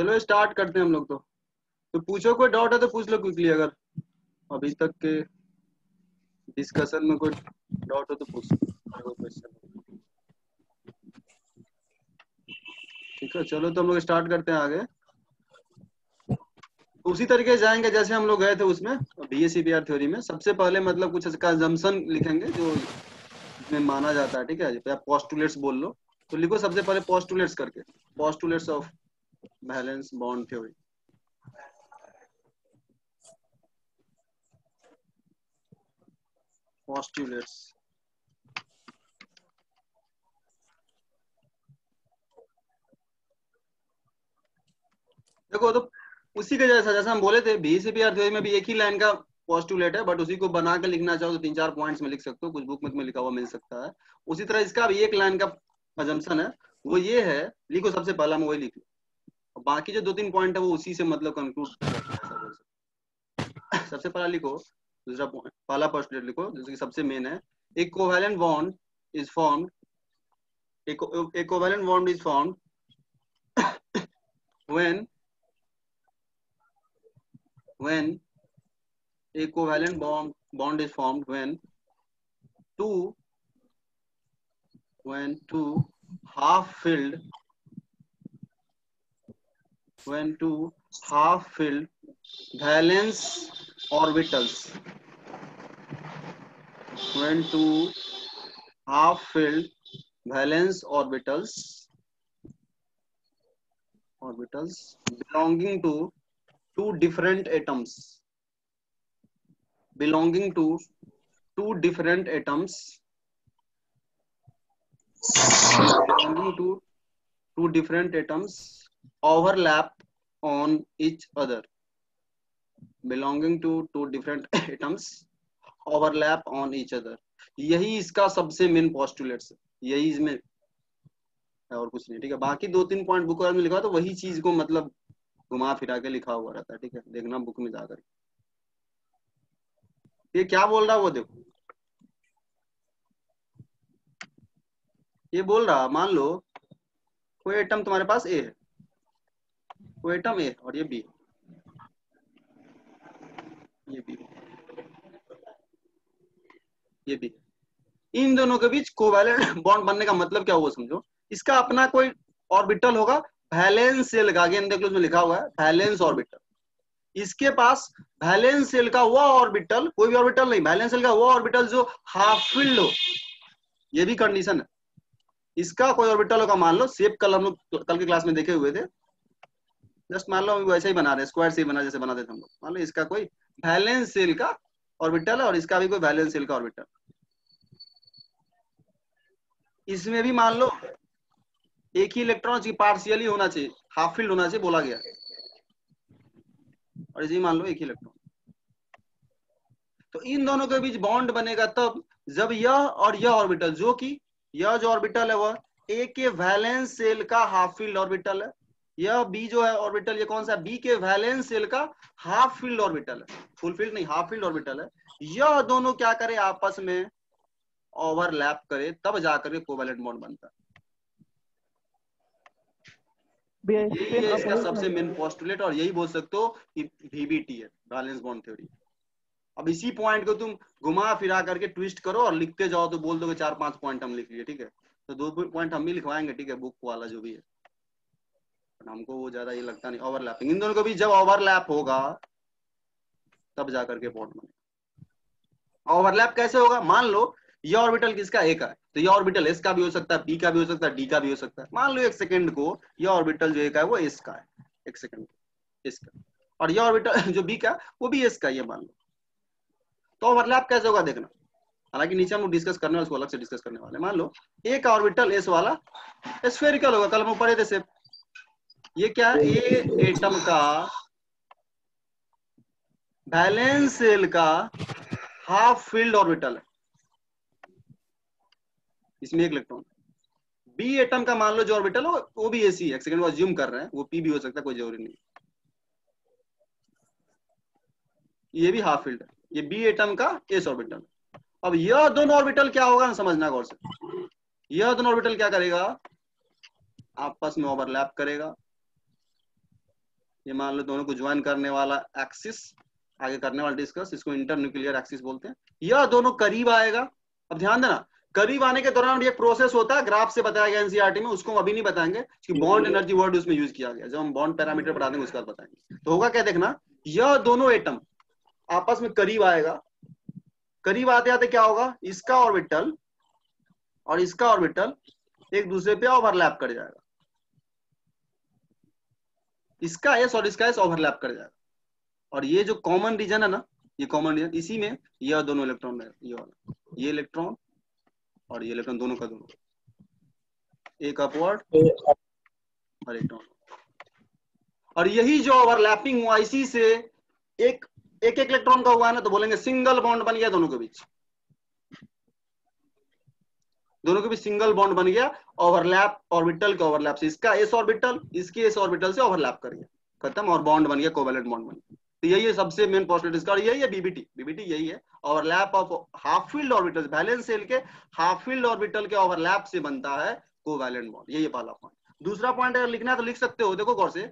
चलो स्टार्ट करते हैं हम लोग तो। तो पूछो कोई डाउट है तो पूछ लो क्विकली अगर। अभी तक के डिस्कशन में कोई डाउट हो तो पूछ। क्वेश्चन ठीक है, चलो तो हम लोग स्टार्ट करते हैं आगे। उसी तरीके जाएँगे जैसे हम लोग गए थे उसमें बी एस थ्योरी में। सबसे पहले मतलब कुछ कंजम्पशन लिखेंगे जो इसमें माना जाता है, ठीक है? पोस्टुलेट्स बोल लो। तो लिखो सबसे पहले पोस्टुलेट्स करके। Postulates of valence bond theory postulates. देखो तो उसी के जैसा जैसा हम बोले थे बीसीपीआर थ्योरी में भी एक ही लाइन का पोस्टुलेट है बट उसी को बना के लिखना चाहो तो तीन चार पॉइंट्स में लिख सकते हो, कुछ बुक में तुम्हें लिखा हुआ मिल सकता है। उसी तरह इसका भी एक लाइन का है, वो ये है, लिखो सबसे पहला, मैं वही लिख लो। बाकी जो दो तीन पॉइंट है, वो उसी से मतलब कंक्लूड सबसे पहला लिखो, दूसरा पहला पोस्टुलेट लिखो जैसे कि सबसे मेन है। एक कोवैलेंट बॉन्ड इज़ फॉर्म्ड एक bond is formed when a covalent bond bond is formed when two when two half filled when two half filled valence orbitals. When two half filled valence orbitals orbitals belonging to two different atoms. Belonging to two different atoms. Belonging to two different atoms overlap on each other. Belonging to two different atoms, overlap on each other. यही इसका सबसे main postulates यही इसमें और कुछ नहीं, ठीक है? बाकी दो तीन पॉइंट बुक में लिखा तो वही चीज़ को मतलब घुमा फिरा के लिखा हुआ रहता है, ठीक है? देखना बुक में जाकर। ये क्या बोल रहा है वो देखो। ये बोल रहा, मान लो, कोई एटम तुम्हारे पास ए है। एटम ए और ये बी ये बी ये बी इन दोनों के बीच कोवैलेंट बॉन्ड बनने का मतलब क्या हुआ समझो? इसका अपना कोई ऑर्बिटल होगा वैलेंस सेल का अगेन देख लो इसमें लिखा हुआ है वैलेंस ऑर्बिटल इसके पास वैलेंस सेल का वो ऑर्बिटल कोई भी ऑर्बिटल नहीं वैलेंस सेल का वो ऑर्बिटल जो हाफ़ फिल्ड हो, ये भी कंडीशन है। इसका कोई ऑर्बिटल होगा, मान लो सेप कल हम लोग कल के क्लास में देखे हुए थे जस्ट मान लो वैसे ही बना रहे स्क्वायर से बना, जैसे बनाते थे हम लोग। मान लो इसका कोई वैलेंस सेल का ऑर्बिटल है और इसका भी कोई वैलेंस सेल का ऑर्बिटल इसमें भी मान लो एक ही इलेक्ट्रॉन की पार्शियली होना चाहिए हाफ़ फ़ील्ड होना चाहिए, बोला गया। और इसी मान लो एक ही इलेक्ट्रॉन तो इन दोनों के बीच बॉन्ड बनेगा तब, जब यह और यह ऑर्बिटल जो कि यह जो ऑर्बिटल है वह ए के वैलेंस सेल का हाफ़ फ़ील्ड ऑर्बिटल है। यह बी जो है ऑर्बिटल ये कौन सा बी के वैलेंस सेल का हाफ़ फ़ील्ड ऑर्बिटल है। फुल फ़ील्ड नहीं हाफ़ फ़ील्ड ऑर्बिटल है। यह दोनों क्या करे आपस में ओवरलैप करे तब जाकर के कोवैलेंट बॉन्ड बनता है। है इसका सबसे मेन पोस्टुलेट और यही बोल सकते हो कि वीबीटी है बैलेंस बॉन्ड थ्योरी अब इसी पॉइंट को तुम घुमा फिरा करके ट्विस्ट करो और लिखते जाओ तो बोल दोगे चार पाँच पॉइंट हम लिख लिए ठीक है? तो दो पॉइंट हम भी लिखवाएँगे ठीक है बुक वाला जो भी है। हमको वो ज़्यादा ये लगता नहीं ओवरलैपिंग इन दोनों को भी जब ओवरलैप होगा, तब जाकर के बॉन्ड बनेगा। ओवरलैप कैसे होगा? मान लो, ये ऑर्बिटल किसका? ए का है। तो ये ऑर्बिटल एस का भी हो सकता है बी का भी हो सकता है डी का भी हो सकता है। मान लो एक सेकंड को, ये ऑर्बिटल जो ए का है, वो एस का है। एक सेकंड एस का। और ये ऑर्बिटल जो बी का, वो भी एस का ये मान लो। तो ओवरलैप कैसे होगा देखना। हालाँकि नीचे हम डिस्कस करने वाले, उसको अलग से डिस्कस करने वाले। मान लो ए का ऑर्बिटल एस वाला स्फेरिकल होगा। कल हम पढ़े थे ये क्या ए एटम का बैलेंस सेल का हाफ़ फ़ील्ड ऑर्बिटल है। इसमें एक इलेक्ट्रॉन बी एटम का मान लो जो ऑर्बिटल हो, वो भी एसी है। सेकंड वो ज्यूम कर रहे हैं। वो पी भी हो सकता है, कोई ज़रूरी नहीं। ये भी हाफ़ फ़ील्ड है। ये बी एटम का एस ऑर्बिटल अब यह दोनों ऑर्बिटल क्या होगा ना समझना गौर से। यह दोनों ऑर्बिटल क्या करेगा? आपस में ओवरलैप करेगा। ये मान लो दोनों को ज्वाइन करने वाला एक्सिस आगे करने वाला डिस्कस इसको इंटर न्यूक्लियर एक्सिस बोलते हैं। यह दोनों करीब आएगा। अब ध्यान देना, करीब आने के दौरान ये प्रोसेस होता है ग्राफ से बताया गया एनसीआरटी में, उसको अभी नहीं बताएँगे कि बॉन्ड एनर्जी वर्ड उसमें यूज़ किया गया जब हम बॉन्ड पैरामीटर बता देंगे, उसके बाद बताएँगे। तो होगा क्या देखना यह दोनों एटम आपस में करीब आएगा। करीब आते आते क्या होगा, इसका ऑर्बिटल और इसका ऑर्बिटल एक दूसरे पे ओवरलैप कर जाएगा। इसका एस और इसका एस ओवरलैप कर जाएगा और ये जो कॉमन रीजन है ना, ये कॉमन रीजन इसी में यह दोनों इलेक्ट्रॉन ये वाला। ये इलेक्ट्रॉन और ये इलेक्ट्रॉन दोनों का दोनों। एक अपवर्ड और एक डाउन और यही जो ओवरलैपिंग हुआ, इसी से एक एक इलेक्ट्रॉन का हुआ है ना तो बोलेंगे सिंगल बॉन्ड बन गया दोनों के बीच। दोनों के बीच सिंगल बॉन्ड बन गया ओवरलैप ऑर्बिटल के ओवरलैप से। इसका एस ऑर्बिटल इसके एस ऑर्बिटल से ओवरलैप कर गया खत्म, और बॉन्ड बन गया कोवेलेंट बॉन्ड बन गया। तो यही है सबसे मेन पॉजिटिव इसका यही है बीबीटी बीबीटी यही है। Overlap of half filled orbital valence shell के हाफ़ फ़ील्ड ऑर्बिटल के ओवरलैप से बनता है कोवैलेंट बॉन्ड यही पहला पॉइंट दूसरा पॉइंट अगर लिखना है तो लिख सकते हो, देखो गौर से।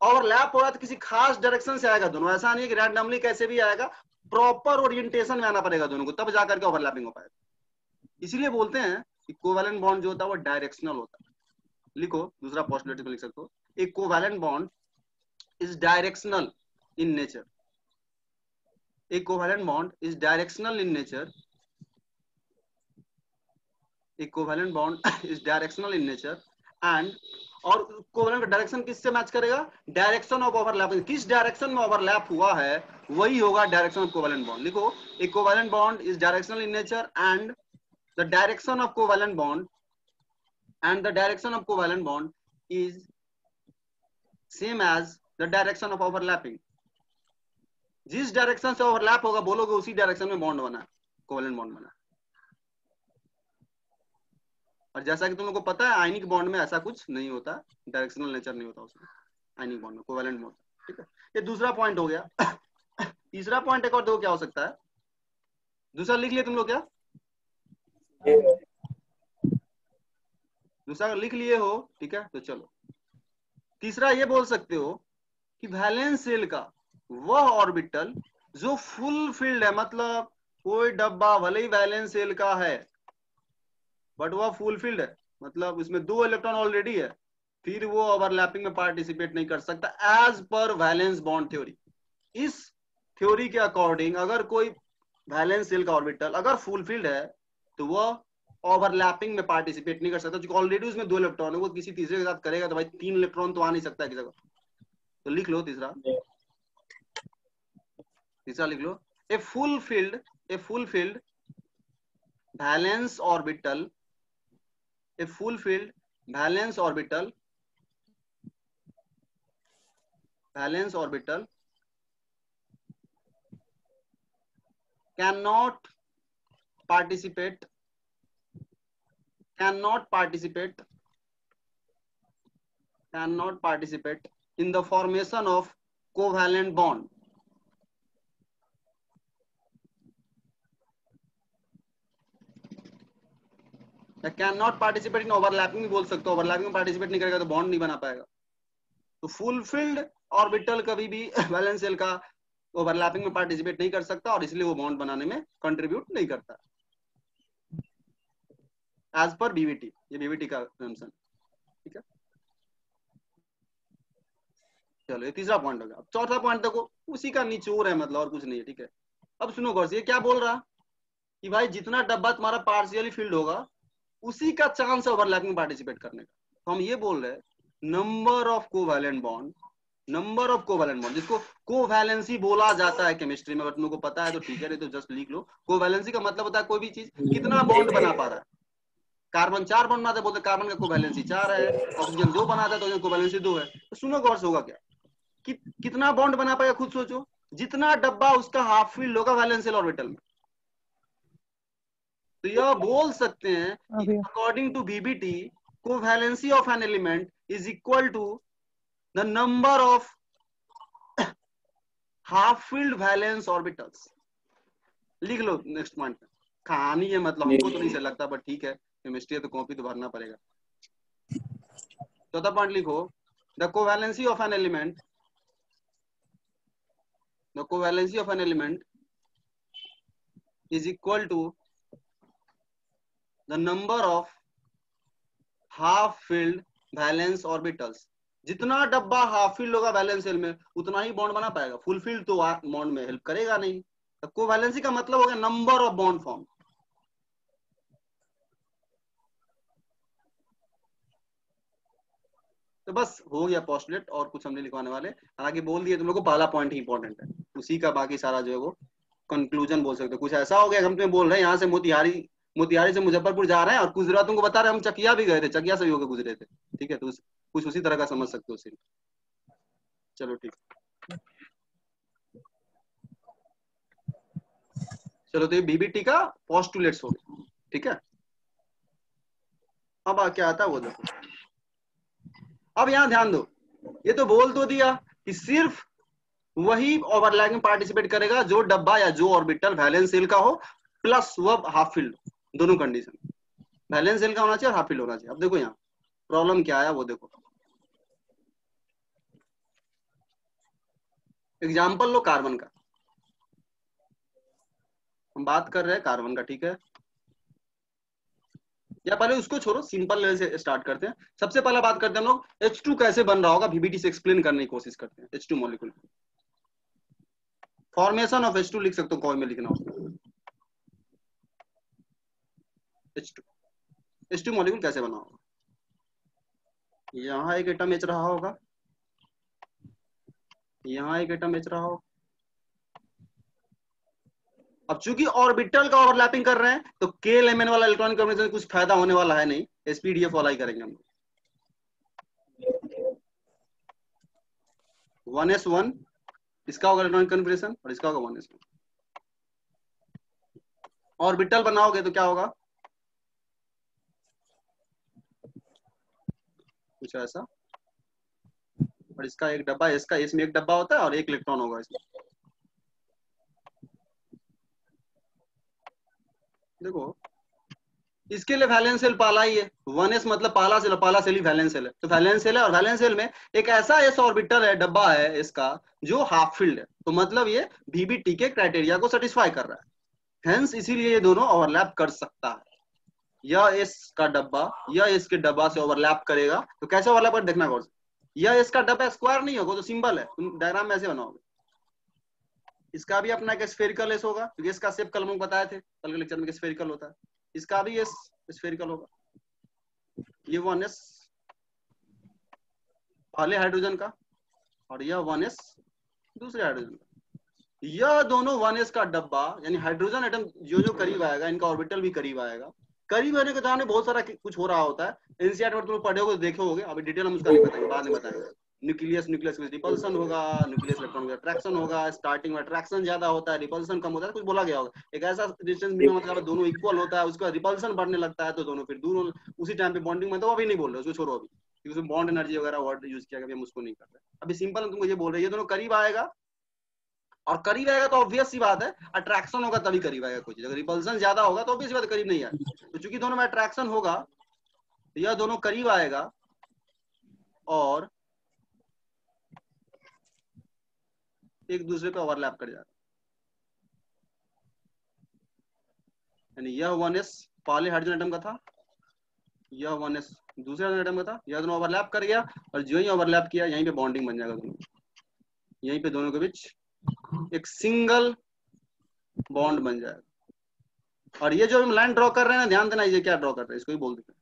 ओवरलैप हो रहा है तो किसी खास डायरेक्शन से आएगा दोनों। ऐसा नहीं है कि रैंडमली कैसे भी आएगा प्रॉपर ओरिएंटेशन में आना पड़ेगा दोनों को, तब जाकर के ओवरलैपिंग हो पाएगा। इसलिए बोलते हैं कि कोवैलेंट बॉन्ड जो होता है वो डायरेक्शनल होता है। लिखो, दूसरा पॉसिबिलिटी में लिख सकते हो। एक bond is directional in nature. A covalent bond is directional in nature. A covalent bond is directional in nature. And, और कोवलेंट डायरेक्शन किससे मैच करेगा? डायरेक्शन ऑफ़ ओवरलैप किस डायरेक्शन में ओवरलैप हुआ है, वही होगा डायरेक्शन ऑफ़ कोवलेंट बॉन्ड लिखो a bond is directional in nature and the direction of covalent bond and the direction of covalent bond is same as the direction of overlapping जिस direction से overlap होगा, बोलोगे उसी direction में bond बना covalent bond बना। और जैसा कि तुम लोग को पता है आयनिक बॉन्ड में ऐसा कुछ नहीं होता डायरेक्शनल नेचर नहीं होता उसमें आयनिक बॉन्ड में कोवलेंट होता ठीक है? ये दूसरा पॉइंट हो गया। तीसरा पॉइंट एक और दो क्या हो सकता है? दूसरा लिख लिया तुम लोग क्या? दूसरा लिख लिए हो, ठीक है तो चलो। तीसरा ये बोल सकते हो कि वैलेंस सेल का वह ऑर्बिटल जो फुल फ़ील्ड है मतलब कोई डब्बा भले ही वैलेंस सेल का है बट वह फुल फ़ील्ड है। मतलब इसमें दो इलेक्ट्रॉन ऑलरेडी है, फिर वो ओवरलैपिंग में पार्टिसिपेट नहीं कर सकता as per valence bond theory इस थ्योरी के अकॉर्डिंग अगर कोई वैलेंस सेल का ऑर्बिटल अगर फुल फ़ील्ड है तो वह ओवरलैपिंग में पार्टिसिपेट नहीं कर सकता क्योंकि ऑलरेडी उसमें दो इलेक्ट्रॉन है वो किसी तीसरे के साथ करेगा तो भाई तीन इलेक्ट्रॉन तो आ नहीं सकता किसी जगह तो लिख लो तीसरा। तीसरा लिख लो। A full filled a full filled valence orbital a full filled valence orbital valence orbital cannot participate cannot participate cannot participate in the formation of covalent bond. Cannot participate in overlapping भी बोल सकते हो overlapping में participate नहीं करेगा तो bond नहीं बना पाएगा। तो फुलफिल्ड ऑर्बिटल कभी भी वैलेंस सेल का ओवरलैपिंग में पार्टिसिपेट नहीं कर सकता और इसलिए वो बॉन्ड बनाने में कंट्रीब्यूट नहीं करता। एज पर बीवीटी ये बीवीटी का ठीक है? चलो, ये तीसरा पॉइंट हो गया। चौथा पॉइंट देखो, उसी का निचोर है मतलब और कुछ नहीं है, ठीक है? अब सुनो गौर से, ये क्या बोल रहा? कि भाई, जितना डब्बा तुम्हारा पार्शियली फ़ील्ड होगा, उसी का चांस है ओवरलैप में पार्टिसिपेट करने का। तो हम ये बोल रहे number of covalent bond number of covalent bond जिसको कोवैलेंसी बोला जाता है केमिस्ट्री में, अगर तुमको पता है तो ठीक है, नहीं तो जस्ट लिख लो। कोवैलेंसी का मतलब होता है कोई भी चीज़, कितना बॉन्ड बना पा रहा है। कार्बन चार बॉन्ड बनाते बोलते कार्बन का कोवैलेंसी चार है ऑक्सीजन दो बनाता है तो कोवैलेंसी दो है। तो सुनो गौर से होगा क्या? कि, कितना बॉन्ड बना पाएगा खुद सोचो। जितना डब्बा उसका हाफ़ फ़ील्ड होगा वैलेंसियल ऑर्बिटल में। तो यह बोल सकते हैं according to VBT covalency of an element is equal to the number of half filled valence orbitals लिख लो नेक्स्ट पॉइंट कहानी है मतलब हमको तो नहीं लगता बट ठीक है। केमिस्ट्री है तो कॉपी तो भरना पड़ेगा। चौथा पॉइंट लिखो। The covalency of an element the covalency of an element is equal to the number of half filled valence orbitals जितना डब्बा हाफ़ फ़ील्ड होगा सेल में, उतना ही बॉन्ड बना पाएगा। फुल फ़ील्ड तो बॉन्ड में हेल्प करेगा नहीं। तो का मतलब हो गया नंबर ऑफ़ बॉन्ड फॉर्म तो बस हो गया पोस्टलेट और कुछ हमने लिखवाने वाले। हालाँकि बोल दिए तुम लोग को, पहला पॉइंट ही इंपॉर्टेंट है। उसी का बाकी सारा जो है वो कंक्लूजन बोल सकते हो। कुछ ऐसा हो गया हम तुम्हें बोल रहे हैं, यहाँ से मोतिहारी मोतिहारी से मुजफ्फरपुर जा रहे हैं और कुछ दिनों तुमको बता रहे हैं, हम चकिया भी गए थे, चकिया से भी होकर गुजरे थे। ठीक है तो कुछ उसी तरह का समझ सकते हो उसी चलो ठीक। चलो तो ये बीबीटी का पोस्टुलेट्स हो गया। ठीक है? अब क्या आता है वो देखो। अब यहाँ ध्यान दो। ये तो बोल तो दिया कि सिर्फ़ वही ओवरलैपिंग पार्टिसिपेट करेगा जो डब्बा या जो ऑर्बिटल वैलेंस सेल का हो प्लस वह हाफ़ फ़ील्ड दोनों कंडीशन वैलेंस सेल का होना चाहिए और हाफ़ फ़ील्ड होना चाहिए। अब देखो यहाँ प्रॉब्लम क्या आया वो देखो। एग्ज़ाम्पल लो कार्बन का। हम बात कर रहे हैं कार्बन का, ठीक है? या पहले उसको छोड़ो सिंपल लेवल से स्टार्ट करते हैं। सबसे पहले बात करते हैं हम लोग H2 कैसे बन रहा होगा? VBT से एक्सप्लेन करने की कोशिश करते हैं H2 molecule formation of H2 लिख सकते हो कॉल में लिखना उसमें H2 H2 मॉलिक्यूल कैसे बना होगा? यहाँ एक एटम एच रहा होगा। यहाँ एक एटम एच रहा होगा। अब चूँकि ऑर्बिटल का ओवरलैपिंग कर रहे हैं तो के एल वाला इलेक्ट्रॉनिक कॉम्बिनेशन कुछ फ़ायदा होने वाला है नहीं। एसपीडीएफ वाला ही करेंगे हम वन एस वन इसका होगा इलेक्ट्रॉनिक कॉन्फिग्रेशन और इसका होगा वन एस वन ऑर्बिटल बनाओगे तो क्या होगा? कुछ ऐसा। और इसका एक डब्बा, इसका, इसमें एक डब्बा होता है और एक इलेक्ट्रॉन होगा इसमें। देखो, इसके लिए वैलेंस सेल पाला ही है। वन एस मतलब पाला सेल पाला सेल ही वैलेंस सेल है। तो वैलेंस सेल है और वैलेंस सेल में एक ऐसा एस ऑर्बिटल है, डब्बा है इसका, जो हाफ़ फ़ील्ड है। तो मतलब ये बीबीटी के क्राइटेरिया को सेटिस्फाई कर रहा है। हेंस इसीलिए ये दोनों ओवरलैप कर सकता है। यह इस का डब्बा यह इसके डब्बा से ओवरलैप करेगा। तो कैसे ओवरलैप कर देखना गौर से। यह इसका डब्बा स्क्वायर नहीं होगा तो सिंबल है। तुम डायग्राम में ऐसे बनाओगे। इसका भी अपना एक स्फेरिकल एस होगा, क्योंकि इसका सेप कल बताए थे कल के लेक्चर में स्फेरिकल होता है। इसका भी एस स्फेरिकल होगा। ये वन एस पहले हाइड्रोजन का, और यह वन एस दूसरे हाइड्रोजन का। यह दोनों वन एस का डब्बा, यानी हाइड्रोजन एटम जो जो करीब आएगा, इनका ऑर्बिटल भी करीब आएगा। करीब आने के कारण बहुत सारा कुछ हो रहा होता है। एनसीआर में तुम पढ़े हो देखे होगे, अभी डिटेल हम उसका नहीं बताएँगे, बाद में बताएँगे। न्यूक्लियस न्यूक्लियस में रिपल्सन होगा न्यूक्लियस इलेक्ट्रॉन में अट्रैक्शन होगा स्टार्टिंग में अट्रैक्शन ज़्यादा होता है रिपल्सन कम होता है, कुछ बोला गया होगा। एक ऐसा डिस्टेंस मिनिमम मतलब दोनों इक्वल होता है, उसके बाद रिपल्सन बढ़ने लगता है तो दोनों फिर दोनों उसी टाइम पे बॉन्डिंग में तो अभी नहीं बोल रहे, उसको छोड़ो अभी। क्योंकि उसमें बॉन्ड एनर्जी वगैरह वर्ड यूज़ किया गया उसको नहीं करते। अभी सिंपल तुमको ये बोल रहे ये दोनों करीब आएगा, और करीब आएगा तो ऑब्वियस सी बात है अट्रैक्शन होगा तभी करीब आएगा कोई चीज़। अगर रिपल्सन ज़्यादा होगा तो ऑब्वियस बात करीब नहीं आएगा। तो चूँकि दोनों में अट्रैक्शन होगा तो यह दोनों करीब आएगा, और एक दूसरे पे ओवरलैप कर जाता यानी यह वन एस पहले हाइड्रोजन एटम का था, यह वन एस दूसरे हाइड्रोजन एटम का था, यह दोनों ओवरलैप कर गया और जो ही ओवरलैप किया, यहीं पे बॉन्डिंग बन जाएगा दोनों। यहीं पे दोनों के बीच एक सिंगल बॉन्ड बन जाएगा। और ये जो हम लाइन ड्रॉ कर रहे हैं ध्यान देना, ये क्या ड्रॉ कर रहे हैं? इसको ही बोल देते हैं।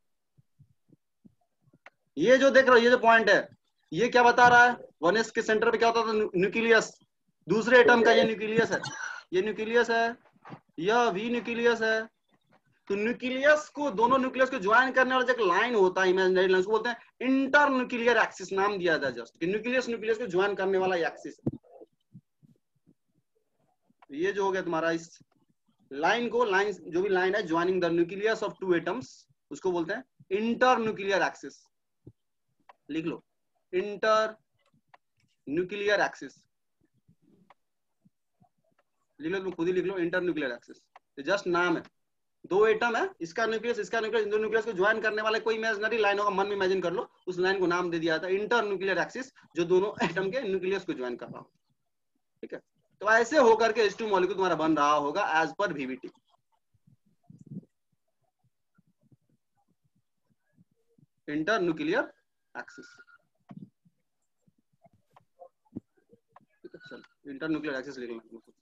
ये जो देख रहे हो, ये जो पॉइंट है, ये क्या बता रहा है? वन एस के सेंटर पे क्या होता था? न्यूक्लियस दूसरे एटम का ये न्यूक्लियस है। ये न्यूक्लियस है, यह भी न्यूक्लियस है। तो न्यूक्लियस को दोनों न्यूक्लियस को ज्वाइन करने वाला जो लाइन होता है इमेजिनरी लाइन बोलते हैं इंटर न्यूक्लियर एक्सिस नाम दिया था जस्ट न्यूक्लियस न्यूक्लियस को ज्वाइन करने वाला एक्सिस ये जो हो गया तुम्हारा इस लाइन को लाइन जो भी लाइन है joining the nucleus of two atoms उसको बोलते हैं इंटर न्यूक्लियर एक्सिस लिख लो। इंटर न्यूक्लियर एक्सिस लिख लो तुम खुद ही लिख लो इंटर न्यूक्लियर एक्सिस जस्ट नाम है। दो एटम है, इसका न्यूक्लियस इसका न्यूक्लियस दो न्यूक्लियस को ज्वाइन करने वाले कोई इमेजिनरी लाइन होगा, मन में इमेजिन कर लो, उस लाइन को नाम दे दिया था इंटर न्यूक्लियर एक्सिस जो दोनों एटम के न्यूक्लियस को ज्वाइन कर रहा हो। ठीक है? तो ऐसे होकर के एस टू मॉलिक्यूल तुम्हारा बन रहा होगा as per VBT internuclear axis internuclear axis लिख लेंगे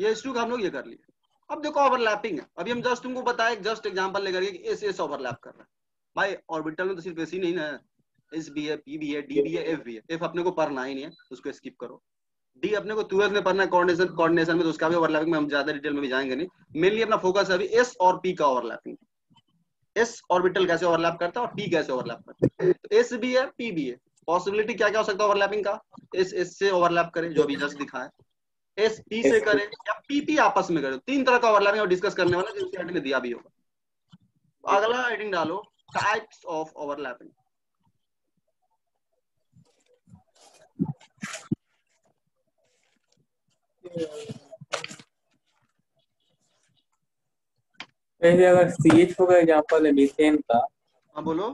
ये टू का हम लोग ये कर लिए। अब देखो ओवरलैपिंग है। अभी हम जस्ट तुमको बताए जस्ट एग्जांपल लेकर एस एस ओवरलैप कर रहा है। भाई ऑर्बिटल में तो सिर्फ़ ऐसी नहीं ना। एस बी है पी बी है डी बी है एफ़ बी है एफ़ अपने को पढ़ना ही नहीं है, उसको स्किप करो। डी अपने को ट्वेल्थ में पढ़ना है कोऑर्डिनेशन कोऑर्डिनेशन में तो उसका भी ओवरलैपिंग में हम ज़्यादा डिटेल में भी जाएँगे नहीं। मेनली अपना फोकस है अभी एस और पी का ओवरलैपिंग एस ऑर्बिटल कैसे ओवरलैप करता है और पी कैसे ओवरलैप करता है। तो एस भी है पी भी है पॉसिबिलिटी क्या क्या हो सकता है ओवरलैपिंग का? एस एस से ओवरलैप करे, जो अभी जस्ट दिखा है एस पी से करें या पीपी आपस में करे। तीन तरह का ओवरलैपिंग और डिस्कस करने वाला जो में दिया भी होगा। अगला हेडिंग डालो टाइप्स ऑफ़ ओवरलैपिंग पहले अगर सी एच फोर का एग्ज़ाम्पल है मीथेन का। हाँ बोलो।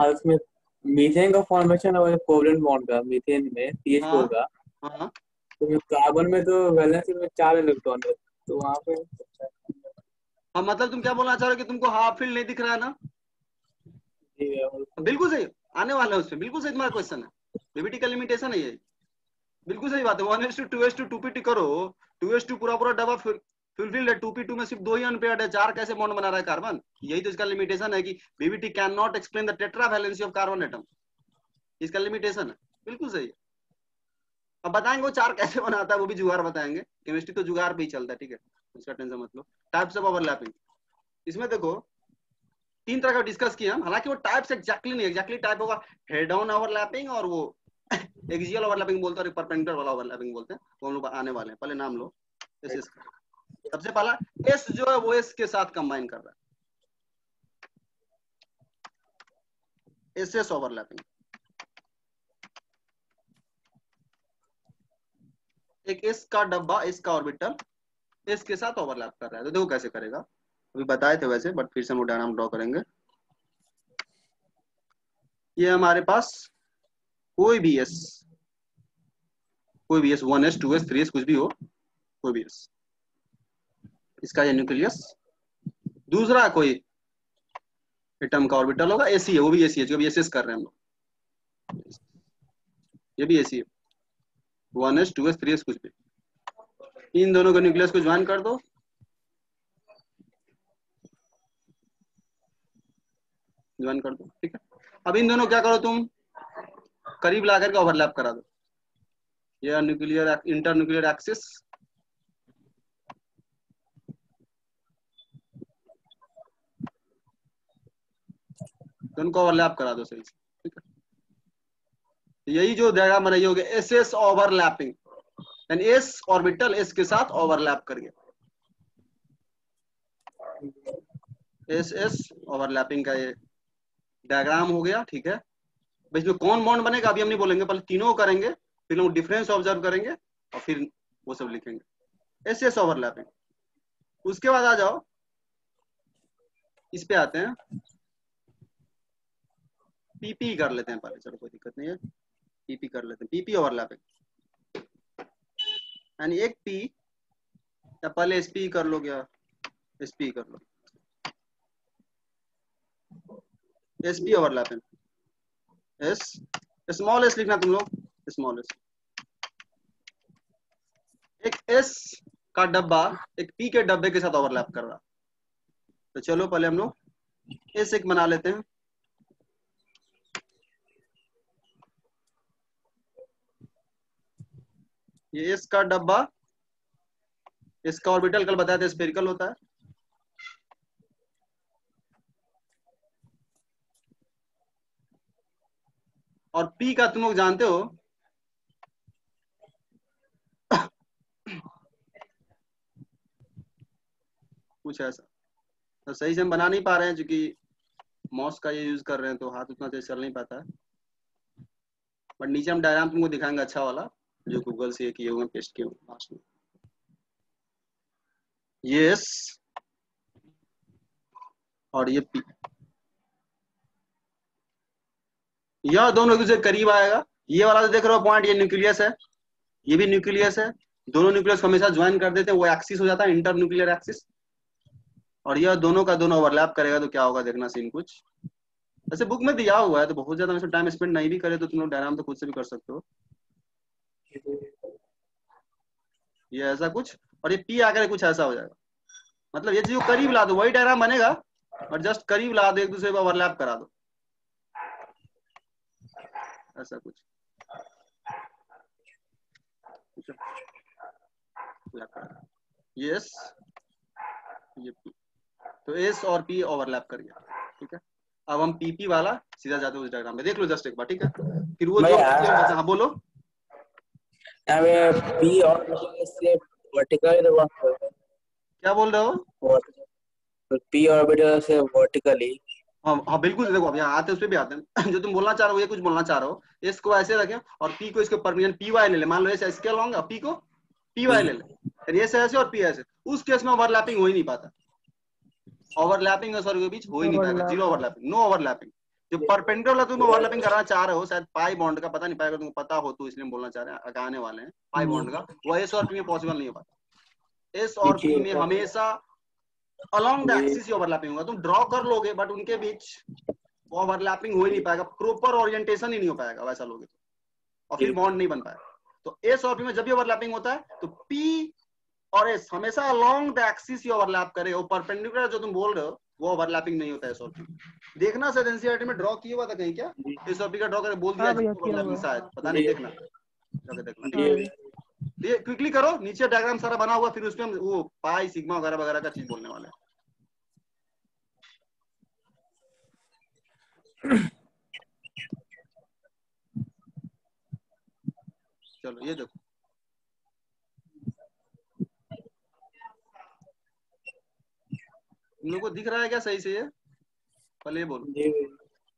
और उसमें मीथेन का फॉर्मेशन है कोवलेंट बॉन्ड का मीथेन में सी एच फोर का हाँ। तो कार्बन में तो वैलेंस में चार इलेक्ट्रॉन है तो वहाँ पे हाँ मतलब तुम क्या बोलना चाह रहे हो कि तुमको हाफ़ फ़ील्ड नहीं दिख रहा है ना? बिल्कुल सही आने वाला है उसमें बिल्कुल सही तुम्हारा क्वेश्चन है। बीबीटी का लिमिटेशन है ये। बिल्कुल सही बात है one s two two s two two p T करो टू एस टू पूरा पूरा डबा फुलफिल्ड है टू पी टू में सिर्फ़ दो ही अनपेयर्ड है चार कैसे बॉन्ड बना रहा है कार्बन यही तो इसका लिमिटेशन है कि VBT cannot explain the tetravalency of carbon atom इसका लिमिटेशन है बिल्कुल सही। है अब बताएँगे वो चार कैसे बनाता है, वो भी जुगाड़ बताएँगे। केमिस्ट्री तो जुगाड़ पे ही चलता है, ठीक है? उसका टेंशन मत लो। टाइप्स ऑफ़ ओवरलैपिंग इसमें देखो, तीन तरह का डिस्कस किया हम। हालाँकि वो टाइप्स एक्जैक्टली नहीं एक्जैक्टली टाइप होगा। हेड ऑन ओवरलैपिंग और वो एक्सियल ओवरलैपिंग बोलते हैं परपेंडिकुलर वाला ओवरलैपिंग बोलते हैं। वो हम लोग आने वाले हैं। पहले नाम लो। एस एस सबसे पहला एस जो है, वो एस के साथ कंबाइन कर रहा है। एस एस ओवरलैपिंग एक एस का डब्बा एस का ऑर्बिटल एस के साथ ओवरलैप कर रहा है। तो देखो कैसे करेगा। अभी बताए थे वैसे बट फिर से हम डायग्राम ड्रॉ करेंगे। ये हमारे पास कोई भी एस कोई भी s one s two s three s कुछ भी हो, कोई भी एस इसका ये न्यूक्लियस दूसरा कोई एटम का ऑर्बिटल होगा एसी है, वो भी एसी है जो भी एस कर रहे हैं हम लोग। ये भी एसी है one s two s three s कुछ भी। इन दोनों के न्यूक्लियस को ज्वाइन कर दो। ज्वाइन कर दो, ठीक है? अब इन दोनों क्या करो तुम? करीब ला करके ओवरलैप करा दो। ये न्यूक्लियर इंटर न्यूक्लियर एक्सिस दोनों को ओवरलैप करा दो सही से। यही जो डायग्राम बनाई होगी s s overlapping s orbital s के साथ ओवरलैप कर गया एस एस ओवरलैपिंग का ये डायग्राम हो गया, ठीक है? इसमें कौन बॉन्ड बनेगा, अभी हम नहीं बोलेंगे, पहले तीनों करेंगे, फिर लोग डिफरेंस ऑब्ज़र्व करेंगे, और फिर वो सब लिखेंगे। एस एस ओवरलैपिंग उसके बाद आ जाओ। इस पे आते हैं। पीपी कर लेते हैं पहले, चलो कोई दिक्कत नहीं है। पीपी कर लेते हैं। पीपी ओवरलैपिंग यानी एक पी या पहले एसपी कर लो क्या? एसपी कर लो। S p overlapping s small s लिखना तुम लोग। स्मॉल एस एक एस का डब्बा, एक पी के डब्बे के साथ ओवरलैप कर रहा। तो चलो पहले हम लोग एस एक बना लेते हैं। ये इसका डब्बा, इसका ऑर्बिटल कल बताया था, स्पेरिकल होता है। और पी का तुम लोग जानते हो? कुछ ऐसा। तो सही से हम बना नहीं पा रहे हैं, क्योंकि मॉस का ये यूज़ कर रहे हैं तो हाथ उतना तेज चल नहीं पाता है। बट नीचे हम डायग्राम तुमको दिखाएँगे अच्छा वाला। जो गूगल से किए हुए पेस्ट किए लास्ट में यस और ये पी यह दोनों एक दूसरे करीब आएगा। ये वाला जो देख रहे हो पॉइंट ये न्यूक्लियस है। ये भी न्यूक्लियस है। दोनों न्यूक्लियस हमेशा ज्वाइन कर देते हैं, वो एक्सिस हो जाता है इंटर न्यूक्लियर एक्सिस और यह दोनों का दोनों ओवरलैप करेगा तो क्या होगा, देखना सीन कुछ। ऐसे बुक में दिया हुआ है तो बहुत ज़्यादा टाइम स्पेंड नहीं भी करे तो तुम लोग डायग्राम तो खुद से भी कर सकते हो। ये ऐसा कुछ? और ये पी आकर कुछ ऐसा हो जाएगा। मतलब ये चीज़ को करीब ला दो वही डायग्राम बनेगा और जस्ट करीब ला दो एक दूसरे पर ओवरलैप करा दो। ऐसा कुछ। यस ये पी तो एस और पी ओवरलैप कर गया ठीक है? अब हम पीपी वाला सीधा जाते हैं उस डायग्राम में। देख लो जस्ट एक बार ठीक है? फिर वो जो हाँ बोलो। पी और से वर्टिकल क्या बोल रहे हो? पी ऑर्बिटल से वर्टिकली हाँ हाँ बिल्कुल देखो अब यहाँ आते उस पर भी आते हैं। जो तुम बोलना चाह रहे हो ये कुछ बोलना चाह रहे हो। इसको ऐसे रखें और पी को इसके परमिशन पी वाई ले ले। मान लो ऐसे इसके लॉन्ग पी को पी वाई ले ले। ये ऐसे और पी ऐसे। उस केस में ओवरलैपिंग हो ही नहीं पाता। ओवरलैपिंग और सॉरी के बीच हो ही नहीं पाएगा। ज़ीरो ओवरलैपिंग नो ओवरलैपिंग जो परपेंडिकुलर तुम ओवरलैपिंग करना चाह रहे हो शायद पाई बॉन्ड का पता नहीं पाएगा तुमको पता हो तो इसलिए बोलना चाह रहे हैं आने वाले हैं पाई बॉन्ड का वो एस और पी में पॉसिबल नहीं हो पाता। एस और पी में हमेशा अलोंग द एक्सिस ही ओवरलैपिंग होगा। तुम ड्रॉ कर लोगे बट उनके बीच ओवरलैपिंग हो ही नहीं पाएगा। प्रॉपर ओरिएंटेशन ही नहीं हो पाएगा वैसा लोगे तो और फिर बॉन्ड नहीं बन पाएगा। तो एस और पी में जब भी ओवरलैपिंग होता है तो पी और एस हमेशा अलोंग द एक्सिस ही ओवरलैप करे। और परपेंडिकुलर जो तुम बोल रहे हो वो ओवरलैपिंग नहीं होता है एस और देखना सर एनसीईआरटी में ड्रॉ किया हुआ था कहीं क्या? एस और पी का ड्रॉ करके बोल दिया ओवरलैपिंग हाँ शायद पता नहीं देखना। जाके देखना। ये क्विकली करो नीचे डायग्राम सारा बना हुआ फिर उसमें हम वो पाई सिग्मा वगैरह वगैरह का चीज़ बोलने वाले हैं। चलो ये देखो। तुम लोग को दिख रहा है क्या सही से ये? पहले बोलो।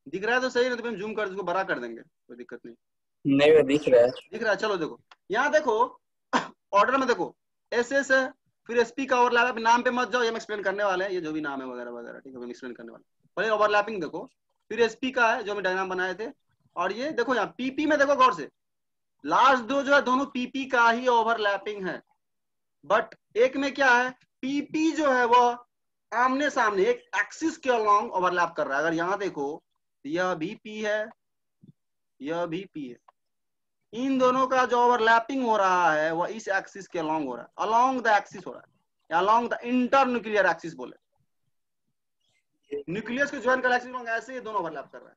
दिख रहा है तो सही ना तो हम जूम कर इसको बड़ा कर देंगे कोई दिक्कत नहीं। नहीं दिख रहा है। दिख रहा है चलो देखो। यहाँ देखो ऑर्डर में देखो। एस एस फिर एसपी का ओवरलैप नाम पे मत जाओ ये हम एक्सप्लेन करने वाले हैं। ये जो भी नाम है वगैरह वगैरह ठीक है हम एक्सप्लेन करने वाले पहले ओवरलैपिंग देखो। फिर एसपी का है जो हम डायग्राम बनाए थे। और ये देखो यहाँ पीपी में देखो गौर से। लास्ट दो जो है दोनों पीपी का ही ओवरलैपिंग है। बट एक में क्या है? पीपी जो है वो आमने सामने एक एक्सिस के अलोंग ओवरलैप कर रहा है। अगर यहाँ देखो, यह भी पी है, यह भी पी है। इन दोनों का जो ओवरलैपिंग हो रहा है, वह इस एक्सिस के अलोंग हो रहा है। अलोंग द एक्सिस हो रहा है। Along the internuclear axis बोले। न्यूक्लियस को ज्वाइन कर एक्सिस ऐसे दोनों ओवरलैप कर रहा है।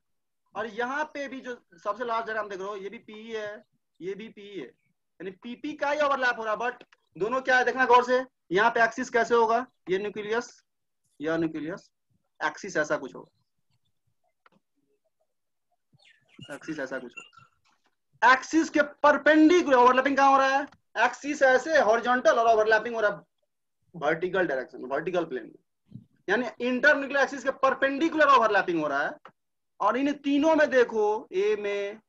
और यहाँ पे भी जो सबसे लास्ट जगह हम देख रहे हो, ये भी पी है, ये भी पी है। यानी पीपी का ही ओवरलैप हो रहा है बट दोनों क्या है, देखना गौर से, यहाँ पे एक्सिस कैसे होगा? ये न्यूक्लियस या न्यूक्लियस, एक्सिस ऐसा कुछ होगा एक्सिस ऐसा कुछ होगा एक्सिस के परपेंडिकुलर ओवरलैपिंग कहाँ हो रहा है? एक्सिस ऐसे हॉरिजॉन्टल और ओवरलैपिंग हो रहा है वर्टिकल डायरेक्शन वर्टिकल प्लेन में। यानी इंटरन्यूक्लियर एक्सिस के परपेंडिकुलर ओवरलैपिंग हो रहा है। और इन तीनों में देखो ए में,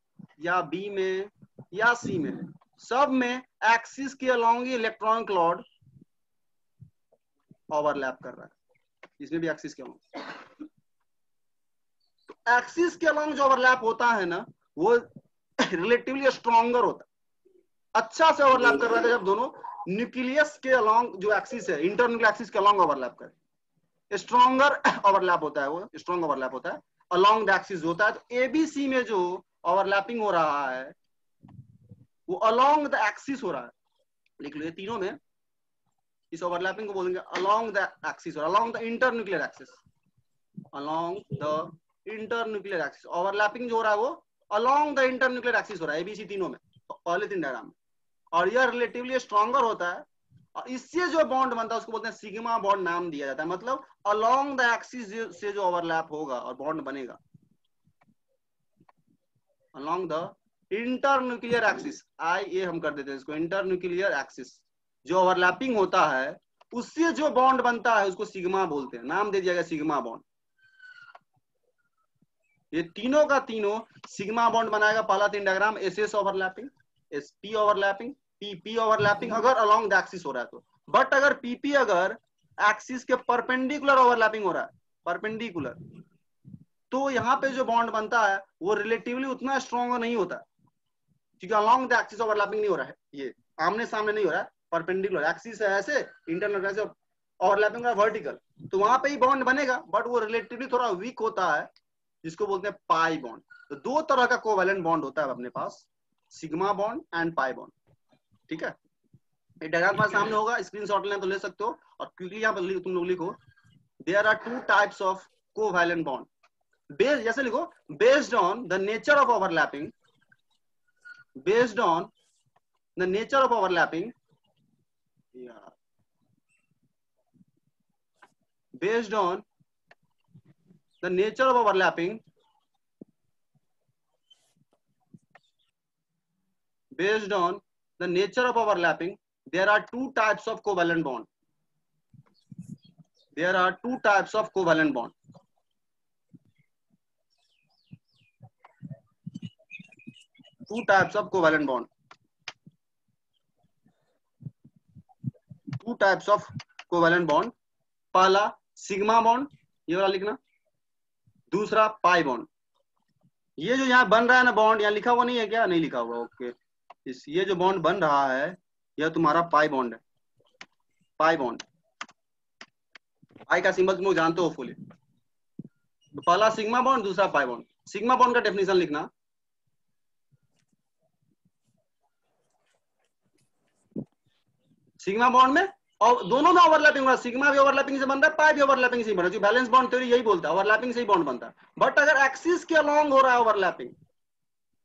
या बी में, या सी में, सब में एक्सिस के अलोंग इलेक्ट्रॉन क्लॉड ओवरलैप कर रहा है। इसमें भी एक्सिस के अलोंग तो एक्सिस के अलोंग जो ओवरलैप होता है ना, वो रिलेटिवली स्ट्रॉन्गर होता है। अच्छा से ओवरलैप कर रहा था जब दोनों न्यूक्लियस के अलोंग जो एक्सिस है इंटरन्यूक्लियर एक्सिस के अलोंग ओवरलैप करे। स्ट्रॉन्गर ओवरलैप होता है वो स्ट्रॉन्ग ओवरलैप होता है। अलॉन्ग द एक्सिस होता है तो एबीसी में जो ओवरलैपिंग हो रहा है, वो अलोंग द एक्सिस हो रहा है। लिख लो ये तीनों में इस ओवरलैपिंग को बोलेंगे अलोंग द एक्सिस और along the internuclear axis along the internuclear axis overlapping जो हो रहा है वो अलोंग द इंटरन्यूक्लियर एक्सिस हो रहा है एबीसी तीनों में पहले तीन डायग्राम में। और यह रिलेटिवली स्ट्रॉन्गर होता है, और इससे जो बॉन्ड बनता है, उसको बोलते हैं सिग्मा बॉन्ड नाम दिया जाता है। मतलब अलोंग द एक्सिस से जो ओवरलैप होगा और बॉन्ड बनेगा। अलोंग द इंटरन्यूक्लियर एक्सिस आई ए हम कर देते हैं इसको इंटरन्यूक्लियर एक्सिस जो ओवरलैपिंग होता है उससे जो बॉन्ड बनता है उसको सिग्मा बोलते हैं। नाम दे दिया गया सिग्मा बॉन्ड ये तीनों का तीनों सिग्मा बॉन्ड बनाएगा पहला तीन diagram s s overlapping s p overlapping p p overlapping अगर अलोंग द एक्सिस हो रहा है तो। बट अगर पीपी अगर एक्सिस के परपेंडिकुलर ओवरलैपिंग हो रहा है परपेंडिकुलर तो यहाँ पे जो बॉन्ड बनता है वो रिलेटिवली उतना स्ट्रॉन्ग नहीं होता। क्योंकि अलॉन्ग द एक्सिस ओवरलैपिंग नहीं हो रहा है। ये आमने सामने नहीं हो रहा है। परपेंडिकुलर एक्सिस है ऐसे इंटरनल ऐसे ओवरलैपिंग वर्टिकल तो वहाँ पे ही बॉन्ड बनेगा बट वो रिलेटिवली थोड़ा वीक होता है, जिसको बोलते हैं पाई बॉन्ड तो दो तरह का कोवेलेंट बॉन्ड होता है अपने पास sigma bond and pi bond ठीक है? ये डायग्राम पास सामने होगा स्क्रीनशॉट लेना तो ले सकते हो, और क्विकली यहाँ पर तुम लोग लिखो there are two types of covalent bond based जैसे लिखो based on the nature of overlapping based on the nature of overlapping based on the nature of overlapping based on the nature of overlapping there are two types of covalent bond there are two types of covalent bond two types of covalent bond two types of covalent bond पहला sigma bond ये वाला लिखना, दूसरा pi bond ये जो यहाँ बन रहा है ना बॉन्ड यहाँ लिखा हुआ नहीं है क्या? नहीं लिखा हुआ ओके इस, ये जो बॉन्ड बन रहा है, यह तुम्हारा पाई बॉन्ड है। पाई बॉन्ड पाई का सिंबल तुम लोग जानते हो फुली पहला सिग्मा बॉन्ड दूसरा पाई बॉन्ड सिग्मा बॉन्ड का डेफिनेशन लिखना। सिग्मा बॉन्ड में, और दोनों में ओवरलैपिंग होगा। सिग्मा भी ओवरलैपिंग से बनता है पाई भी ओवरलैपिंग से बनता है। बैलेंस बॉन्ड थ्योरी यही बोलता है ओवरलैपिंग से ही बॉन्ड बनता है। बट अगर एक्सिस के अलोंग हो रहा है ओवरलैपिंग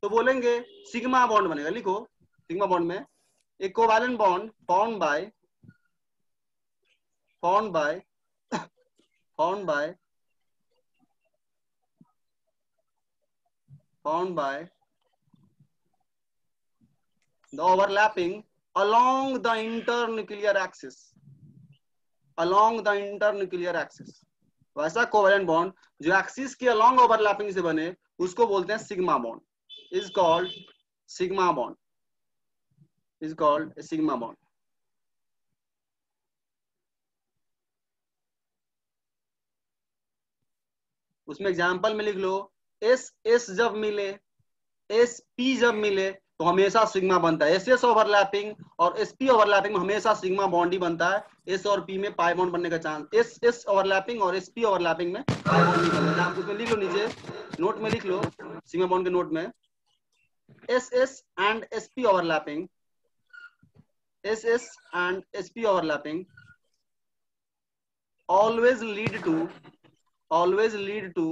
तो बोलेंगे सिग्मा बॉन्ड बनेगा। लिखो सिग्मा बॉन्ड में एक covalent bond found by found by found by found by the overlapping along the internuclear axis, along the internuclear axis, वैसा कोवेलेंट बॉन्ड जो एक्सिस के अलोंग ओवरलैपिंग से बने, उसको बोलते हैं sigma bond is called sigma bond is called sigma bond उसमें example में लिख लो एस एस जब मिले एस पी जब मिले तो हमेशा सिग्मा बनता है। एस एस ओवरलैपिंग और एस पी ओवरलैपिंग में हमेशा सिग्मा बॉन्ड ही बनता है। एस और पी में पाई बॉन्ड बनने का चांस एस एस ओवरलैपिंग और एस पी ओवरलैपिंग में पाई बॉन्ड नहीं बनता आप उसमें लिख लो नीचे। नोट में लिख लो। सिग्मा बॉन्ड के नोट में। S s and s p overlapping s s and s p overlapping always lead to, always lead to,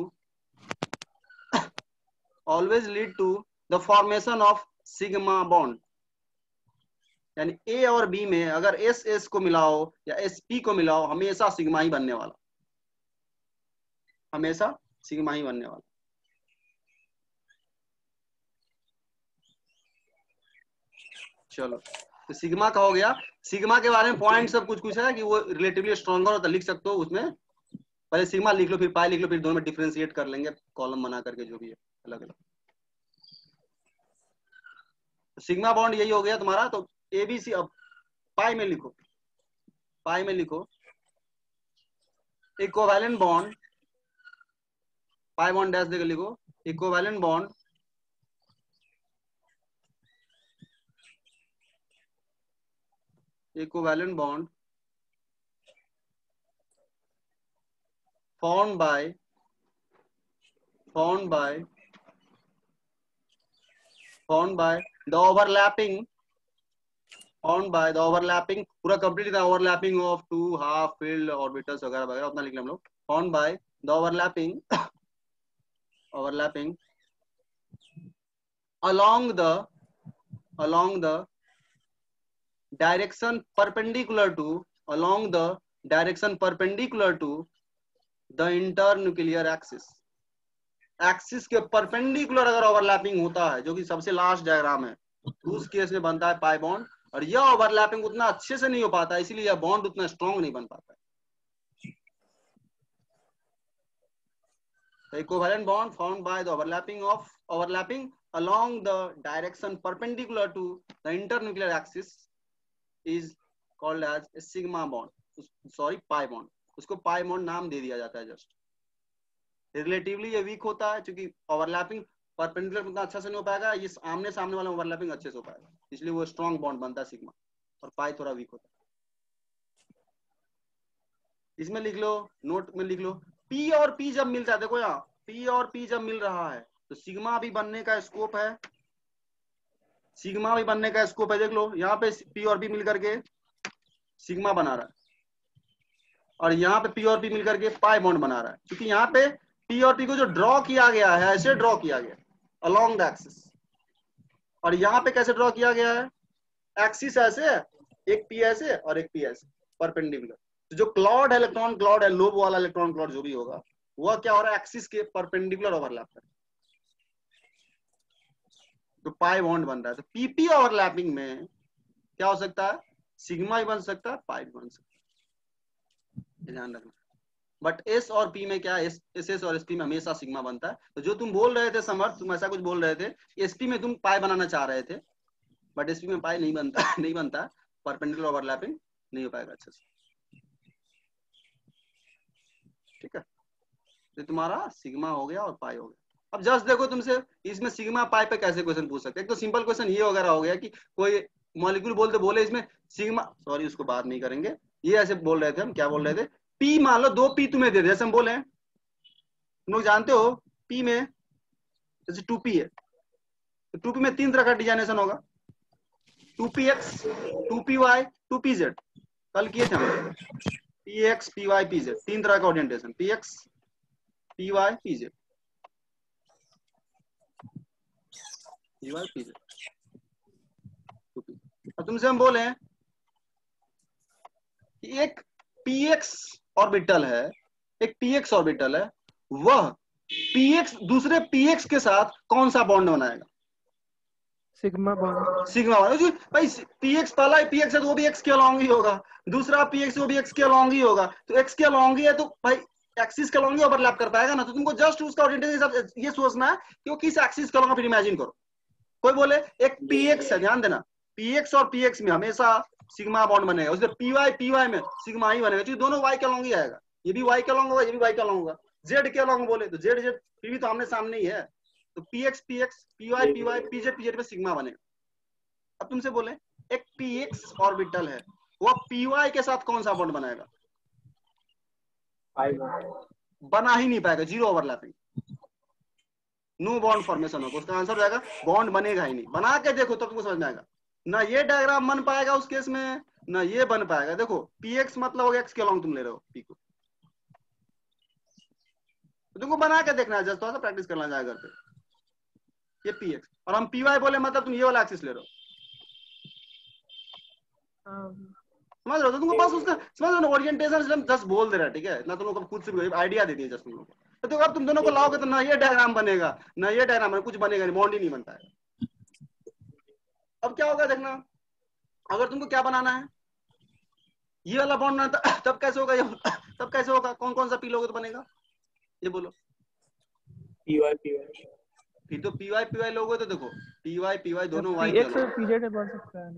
always lead to the formation of sigma bond यानी ए और बी में अगर एस एस को मिलाओ या एस पी को मिलाओ, हमेशा सिग्मा ही बनने वाला। हमेशा सिग्मा ही बनने वाला। चलो तो सिग्मा का हो गया। सिग्मा के बारे में पॉइंट सब कुछ कुछ है कि वो रिलेटिवली स्ट्रॉन्गर होता लिख सकते हो उसमें। पहले सिग्मा लिख लो, फिर पाई लिख लो, फिर दोनों में डिफ्रेंशिएट कर लेंगे कॉलम बना करके जो भी है अलग अलग सिग्मा बॉन्ड यही हो गया तुम्हारा तो एबीसी अब पाई में लिखो। पाई में लिखो। Equivalent bond pi bond dash देकर लिखो। Equivalent bond equivalent bond formed by formed by formed by the overlapping formed by the overlapping पूरा complete the overlapping of two half filled orbitals वगैरह वगैरह उतना लिख लें हम लोग formed by the overlapping overlapping along the along the direction perpendicular to along the direction perpendicular to the internuclear axis axis के perpendicular अगर ओवरलैपिंग होता है, जो कि सबसे लास्ट डायग्राम है तो उस केस में बनता है पाई बॉन्ड और यह ओवरलैपिंग उतना अच्छे से नहीं हो पाता, इसीलिए यह बॉन्ड उतना स्ट्रॉन्ग नहीं बन पाता bond form by the overlapping of overlapping along the direction perpendicular to the internuclear axis is called as sigma bond sorry pi bond उसको पाई बॉन्ड नाम दे दिया जाता है जस्ट रिलेटिवली ये वीक होता है क्योंकि ओवरलैपिंग परपेंडिकुलर उतना अच्छा से नहीं हो पाएगा, ये आमने सामने वाला ओवरलैपिंग अच्छे से हो पाएगा। इसलिए वो स्ट्रॉन्ग बॉन्ड बनता है सिग्मा और पाई थोड़ा वीक होता है। इसमें लिख लो नोट में लिख लो पी और पी जब मिलता है देखो यहाँ पी और पी जब मिल रहा है तो सिग्मा भी बनने का स्कोप है। सिग्मा भी बनने का स्कोप है, देख लो, यहाँ पे पी और पी मिल करके सिग्मा बना रहा है। और यहाँ पे पी और पी मिल करके पाई बॉन्ड बना रहा है। क्योंकि यहाँ पे पी और पी को जो ड्रॉ किया गया है, ऐसे ड्रॉ किया गया अलोंग द एक्सिस और यहाँ पे कैसे ड्रॉ किया गया है? एक्सिस ऐसे, एक पी ऐसे और एक पी ऐसे परपेंडिकुलर तो जो क्लॉड इलेक्ट्रॉन क्लॉड है लोब वाला इलेक्ट्रॉन क्लॉड जो भी होगा, वह क्या हो रहा है? एक्सिस के परपेंडिकुलर ओवरलैप कर तो पाई बॉन्ड बन रहा है तो पीपी ओवरलैपिंग में क्या हो सकता है? सिग्मा ही बन सकता है पाई भी बन सकता है। ध्यान रखना। बट एस और पी में क्या एस एस एस और एस पी में हमेशा सिग्मा बनता है। तो जो तुम बोल रहे थे समर्थ, तुम ऐसा कुछ बोल रहे थे एसपी में तुम पाई बनाना चाह रहे थे। बट एसपी में पाई नहीं बनता नहीं बनता। परपेंडिकुलर ओवरलैपिंग नहीं हो पाएगा अच्छे से। ठीक है? तो तुम्हारा सिग्मा हो गया और पाई हो गया। अब जस्ट देखो तुमसे, इसमें सिग्मा पाई पे कैसे क्वेश्चन पूछ सकते एक तो सिंपल क्वेश्चन ये वगैरह हो गया कि कोई मॉलिक्यूल बोलते बोले इसमें सिग्मा सॉरी उसको बात नहीं करेंगे। ये ऐसे बोल रहे थे हम, क्या बोल रहे थे? पी मान लो, दो पी तुम्हें दे दे जैसे हम बोले तुम लोग जानते हो, पी में, जैसे टू पी है तो टू पी में तीन तरह का डिजाइनेशन होगा। Two p x, two p y, two p z. कल किए थे हम। P x, p y, p z. तीन तरह का orientation p x, p y, p z. P y, p z. अब तुमसे हम बोले कि एक पीएक्स ऑर्बिटल है एक पीएक्स ऑर्बिटल है वह पीएक्स दूसरे पीएक्स के साथ कौन सा बॉन्ड बनाएगा? सिग्मा बॉन्ड सिग्मा बॉन्ड भाई पीएक्स पहला पीएक्स है तो वो भी एक्स के अलोंग ही होगा। दूसरा पीएक्स वो भी एक्स के अलोंग ही होगा। तो एक्स के अलोंग ही है तो भाई एक्सिस के अलोंग ही ओवरलैप कर पाएगा ना? तो तुमको जस्ट उसका ओरिएंटेशन ये सोचना है कि वो किस एक्सिस के अलोंग फिर इमेजिन करो। कोई बोले एक पीएक्स है ध्यान देना। पीएक्स और पीएक्स में हमेशा सिग्मा बॉन्ड बनेगा। उसमें पीवाई पीवाई में सिग्मा ही बनेगा। क्योंकि दोनों वाई के अलोंग ही आएगा। ये भी वाई के अलोंग होगा ये भी वाई के अलोंग होगा। जेड के अलोंग बोले तो जेड जेड फिर भी तो आमने सामने ही है। तो p x p x p y p y p z p z पे सिग्मा बनेगा। अब तुमसे बोले एक पीएक्स ऑर्बिटल है। वो पीवाई के साथ कौन सा बॉन्ड बनाएगा? बना ही नहीं पाएगा zero overlapping no bond formation होगा। उसका आंसर हो जाएगा बॉन्ड बनेगा ही नहीं। बना के देखो तब तुमको समझ में आएगा। ना ये डायग्राम बन पाएगा उस केस में ना ये बन पाएगा। देखो पीएक्स मतलब हो गया एक्स के लॉन्ग तुम ले रहे हो पी को। तो तुमको बना के देखना है जस्ट थोड़ा सा प्रैक्टिस करना जाए घर पे। ये पीएक्स और हम पीवाई बोले मतलब तुम ये वाला एक्सिस ले रहे हो। समझ रहे हो? तो तुमको बस उसका समझ रहे हो ओरिएंटेशन जस्ट बोल दे रहा है ठीक है? ना तुम लोग खुद से आइडिया दे दिए जस्ट तुम लोग तो अब तुम दोनों को लाओगे तो ना ये डायग्राम बनेगा ना ये डायग्राम कुछ बनेगा नहीं बॉन्ड ही नहीं बनता है। अब क्या होगा देखना? अगर तुमको क्या बनाना है? ये वाला बॉन्ड बनाना तब कैसे होगा ये? तब कैसे होगा? कौन कौन सा पी लोगे तो बनेगा? ये बोलो। पीवाई पीवाई फिर तो पीवाई पीवाई लोगे तो देखो। पीवाई पीवाई दोनों वाई पीएक्स और पीजेड बन सकता है।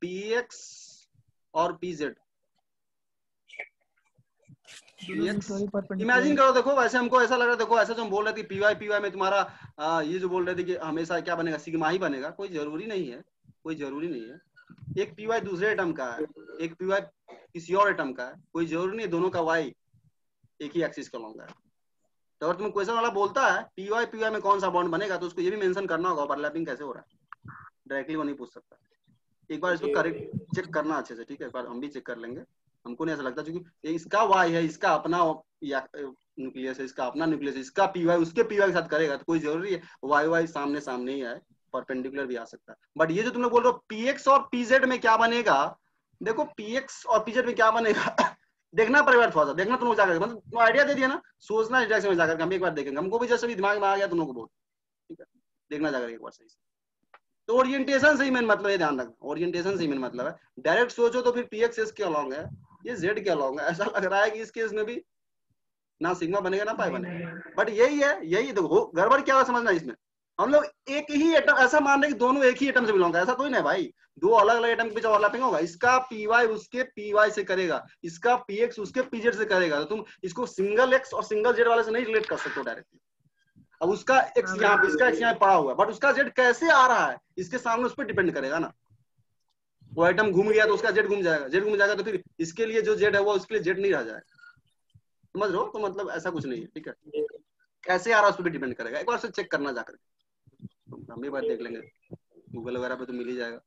पीएक्स और पीजेड इमेजिन करो देखो वैसे हमको ऐसा लग रहा है देखो ऐसा जो हम बोल रहे थे पीवाई पीवाई में तुम्हारा आ, ये जो बोल रहे थे कि हमेशा क्या बनेगा सिग्मा ही बनेगा कोई ज़रूरी नहीं है कोई ज़रूरी नहीं है। एक पीवाई दूसरे एटम का है एक पीवाई किसी और एटम का है कोई ज़रूरी नहीं दोनों का वाई एक ही एक्सिस का लॉन्ग है। तो अगर तुम क्वेश्चन वाला बोलता है पीवाई पीवाई में कौन सा बॉन्ड बनेगा तो उसको ये भी मेंशन करना होगा ओवरलैपिंग कैसे हो रहा है? डायरेक्टली वो नहीं पूछ सकता। एक बार इसको करेक्ट चेक करना अच्छे से ठीक है? एक बार हम भी चेक कर लेंगे। हमको नहीं ऐसा लगता, क्योंकि इसका वाई है, इसका अपना न्यूक्लियस है, इसका अपना न्यूक्लियस है, इसका पीवाई उसके पीवाई के साथ करेगा तो कोई ज़रूरी है। वाई वाई सामने सामने ही आए परपेंडिकुलर भी आ सकता है। बट ये जो तुम लोग बोल रहे हो पीएक्स और पीजेड में क्या बनेगा? देखो पीएक्स और पीजेड में क्या बनेगा? देखना पड़ेगा थोड़ा सा देखना तुम लोग जाकर मतलब आइडिया दे दिया ना, सोचना डायरेक्शन में जाकर हम एक बार देखेंगे। हमको भी जैसे भी दिमाग में आ गया, तुम लोग को ठीक है? देखना जाकर एक बार सही से। तो ओरिएंटेशन से ही मेन मतलब ये ध्यान रखना। ओरिएंटेशन से ही मेन मतलब है। डायरेक्ट सोचो तो फिर पीएक्स के अलॉन्ग है। ये जेड के अलॉन्ग है? ऐसा लग रहा है कि इस केस में भी ना सिग्मा बनेगा ना पाई बनेगा। बट यही है यही देखो गड़बड़ क्या समझना इसमें? हम लोग एक ही एटम ऐसा मान रहे कि दोनों एक ही एटम से बिलोंग ऐसा तो ही ना भाई। दो अलग अलग एटम के बीच ओवरलैपिंग होगा। इसका पीवाई उसके पीवाई से करेगा इसका पीएक्स उसके पीजेड से करेगा। तो तुम इसको सिंगल एक्स और सिंगल जेड वाले से नहीं रिलेट कर सकते डायरेक्टली अब उसका एक्स यहाँ पे इसका एक्स यहाँ पड़ा हुआ। है बट उसका जेड कैसे आ रहा है इसके सामने उस पर डिपेंड करेगा ना। वो आइटम घूम गया तो उसका जेड घूम जाएगा। जेड घूम जाएगा तो फिर इसके लिए जो जेड है वो उसके लिए जेड नहीं रह जाएगा। समझ रहे हो? तो मतलब ऐसा कुछ नहीं है, ठीक है? कैसे आ रहा है उस पर डिपेंड करेगा? एक बार से चेक करना जाकर। हम बार देख लेंगे। गूगल वगैरह पे तो मिल ही जाएगा।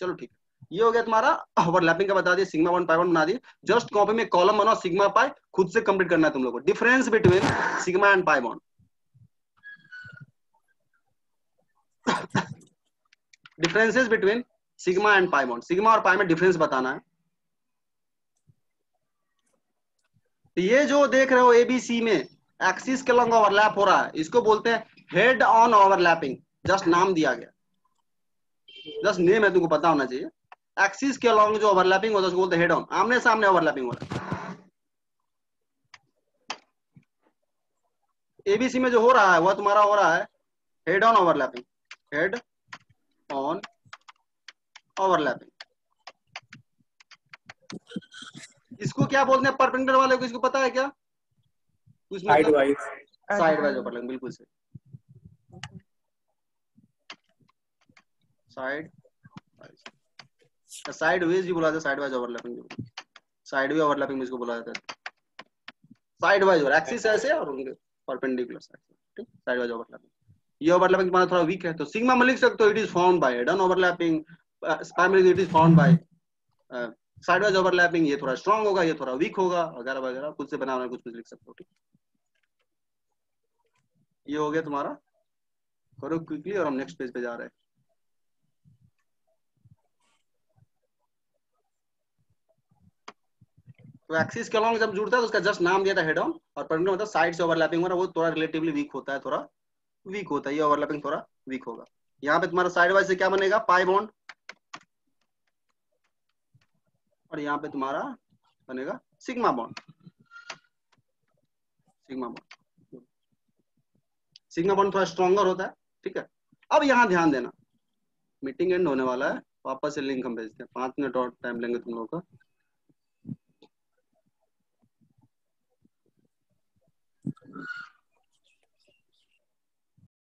चलो ठीक है। ये हो गया तुम्हारा ओवरलैपिंग का बता दिया सिग्मा वन पाई वन बना दिए जस्ट कॉपी में कॉलम बनाओ सिग्मा पाई खुद से कंप्लीट करना है तुम लोग को। Difference between sigma and pi bond differences between sigma and pi bond. Sigma और पाई में डिफरेंस बताना है। तो ये जो देख रहे हो एबीसी में एक्सिस के लॉन्ग ओवरलैप हो रहा है। इसको बोलते हैं हेड ऑन ओवरलैपिंग जस्ट नाम दिया गया। जस्ट नेम है, तुमको पता होना चाहिए। एक्सिस के अलॉन्ग जो ओवरलैपिंग होता है, उसको बोलते हेड ऑन आमने सामने ओवरलैपिंग हो रहा है। एबीसी में जो हो रहा है, वह तुम्हारा हो रहा है head on overlapping head on overlapping इसको क्या बोलते हैं परपेंडिकुलर वाले को इसको पता है क्या? Side wise side wise overlapping बिल्कुल से साइड साइड वेज भी बोला जाता है side wise overlapping side way overlapping इसको बोला जाता है। साइड वाइज और एक्सिस ऐसे और उनके परपेंडिकुलर ठीक? साइड वाइज ओवरलैपिंग ये ओवरलैपिंग तुम्हारा थोड़ा वीक है तो सिग्मा में लिख सकते हो it is found by head on overlapping में it is found by side wise overlapping ये थोड़ा स्ट्रांग होगा, ये थोड़ा वीक होगा, वगैरह वगैरह, खुद से बना कुछ कुछ लिख सकते हो, ठीक ये हो गया तुम्हारा। करो क्विकली और हम नेक्स्ट पेज पे जा रहे हैं। तो एक्सिस के अलॉन्ग जब जुड़ता है तो उसका जस्ट नाम दिया था हेड ऑन और परपेंडिकुलर मतलब साइड से ओवरलैपिंग हो रहा है, वो थोड़ा रिलेटिवली वीक होता है, थोड़ा वीक होता है, ये ओवरलैपिंग थोड़ा वीक होगा। यहाँ पे तुम्हारा साइड वाइज से क्या बनेगा? पाई बॉन्ड और यहाँ पे तुम्हारा बनेगा sigma bond. Sigma bond. Sigma bond थोड़ा स्ट्रॉन्गर होता है, ठीक है? अब यहाँ ध्यान देना। मीटिंग एंड होने वाला है। वापस से लिंक हम भेजते हैं। पाँच मिनट और टाइम लेंगे तुम लोग का।